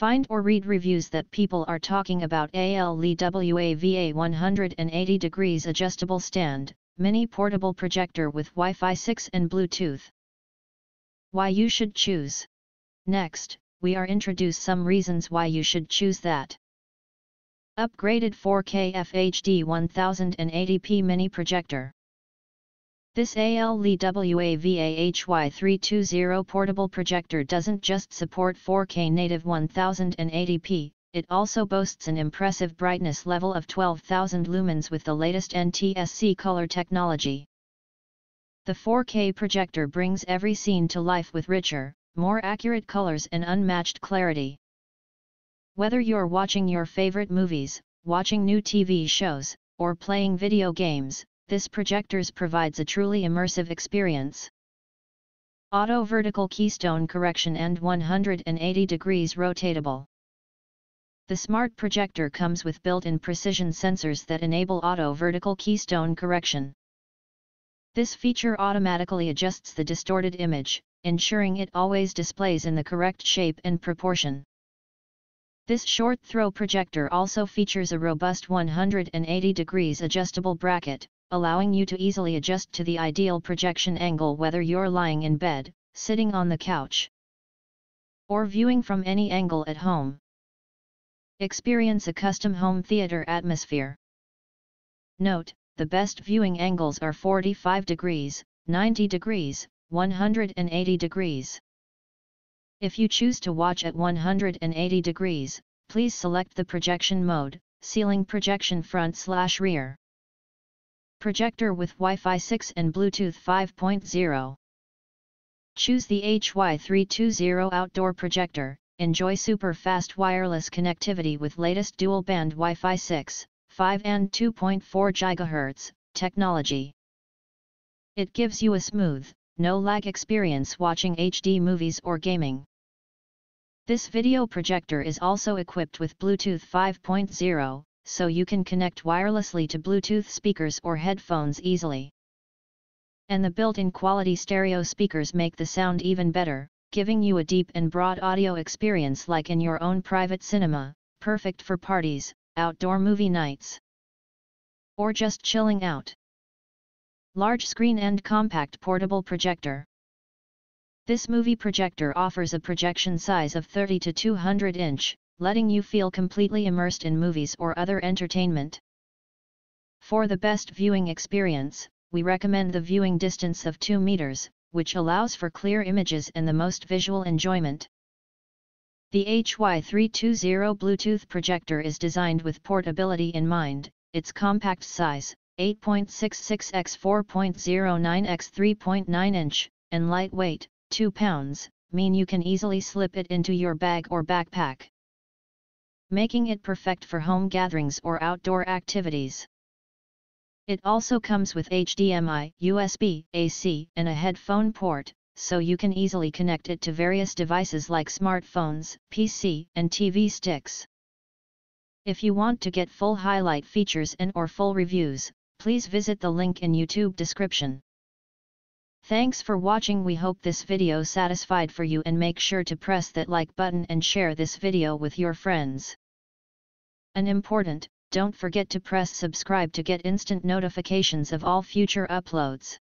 Find or read reviews that people are talking about ALLIWAVA 180 degrees adjustable stand, mini portable projector with Wi-Fi 6 and Bluetooth. Why you should choose. Next, we are introduce some reasons why you should choose that. Upgraded 4K FHD 1080p mini projector. This ALEWAVAHY320 portable projector doesn't just support 4K native 1080p, it also boasts an impressive brightness level of 12,000 lumens with the latest NTSC color technology. The 4K projector brings every scene to life with richer, more accurate colors and unmatched clarity. Whether you're watching your favorite movies, watching new TV shows, or playing video games, this projectors provides a truly immersive experience. Auto vertical keystone correction and 180 degrees rotatable. The smart projector comes with built-in precision sensors that enable auto vertical keystone correction. This feature automatically adjusts the distorted image, ensuring it always displays in the correct shape and proportion. This short throw projector also features a robust 180 degrees adjustable bracket, allowing you to easily adjust to the ideal projection angle whether you're lying in bed, sitting on the couch, or viewing from any angle at home. Experience a custom home theater atmosphere. Note, the best viewing angles are 45 degrees, 90 degrees, 180 degrees. If you choose to watch at 180 degrees, please select the projection mode, ceiling projection front slash rear. Projector with Wi-Fi 6 and Bluetooth 5.0. Choose the HY320 outdoor projector, enjoy super fast wireless connectivity with latest dual-band Wi-Fi 6, 5 and 2.4 GHz technology. It gives you a smooth, no-lag experience watching HD movies or gaming. This video projector is also equipped with Bluetooth 5.0, so you can connect wirelessly to Bluetooth speakers or headphones easily. And the built-in quality stereo speakers make the sound even better, giving you a deep and broad audio experience like in your own private cinema, perfect for parties, outdoor movie nights, or just chilling out. Large screen and compact portable projector. This movie projector offers a projection size of 30 to 200 inch, letting you feel completely immersed in movies or other entertainment. For the best viewing experience, we recommend the viewing distance of 2 meters, which allows for clear images and the most visual enjoyment. The HY320 Bluetooth projector is designed with portability in mind, its compact size, 8.66 x 4.09 x 3.9 inch, and lightweight, 2 pounds, mean you can easily slip it into your bag or backpack making it perfect for home gatherings or outdoor activities. It also comes with HDMI, USB, AC, and a headphone port, so you can easily connect it to various devices like smartphones, PC, and TV sticks. If you want to get full highlight features and or full reviews, please visit the link in YouTube description. Thanks for watching we hope this video satisfied for you and make sure to press that like button and share this video with your friends. An important, don't forget to press subscribe to get instant notifications of all future uploads.